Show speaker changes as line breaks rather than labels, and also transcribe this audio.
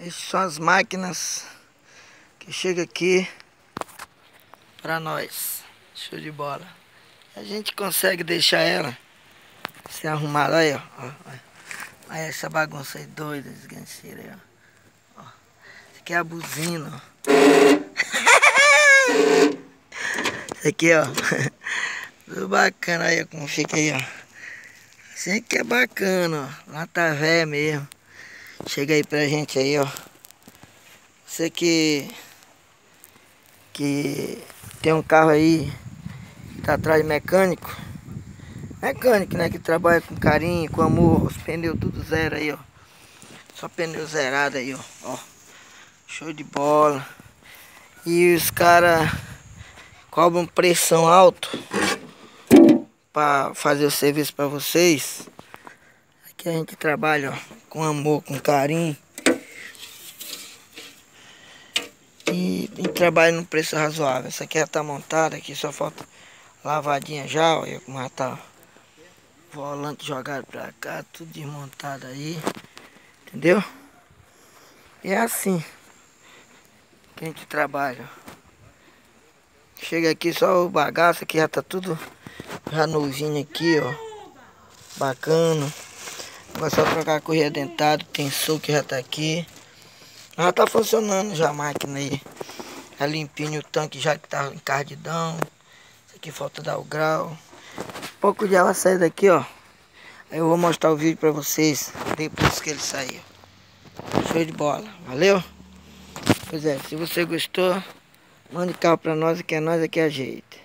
Essas são as máquinas que chegam aqui para nós. Show de bola. A gente consegue deixar ela se arrumar aí, ó. Olha essa bagunça aí doida, desganceira aí, ó. ó. Isso aqui é a buzina, ó. Isso aqui, ó. Tudo bacana aí, como fica aí, ó. Isso aqui é bacana, ó. Lá tá velho mesmo. Chega aí pra gente aí, ó. Você que... Que tem um carro aí, tá atrás de mecânico. Mecânico, né? Que trabalha com carinho, com amor. Os pneus tudo zero aí, ó. Só pneu zerado aí, ó. ó. Show de bola. E os caras cobram pressão alto para fazer o serviço para vocês. Aqui a gente trabalha ó, com amor, com carinho. E, e trabalha no preço razoável. Essa aqui já tá montada, aqui só falta lavadinha já, olha como já tá. Volante jogado pra cá, tudo desmontado aí. Entendeu? E é assim que a gente trabalha. Chega aqui só o bagaço aqui já tá tudo já novinho aqui, ó. Bacana. Agora só trocar a correia dentada, tensor que já tá aqui. Já tá funcionando já a máquina aí. Já limpinho o tanque já que tá encardidão. Isso aqui falta dar o grau. Pouco de ela sair daqui, ó. Aí eu vou mostrar o vídeo pra vocês depois que ele sair. Show de bola. Valeu? Pois é, se você gostou, mande carro pra nós que é nós aqui a jeito.